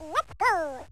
Let's go.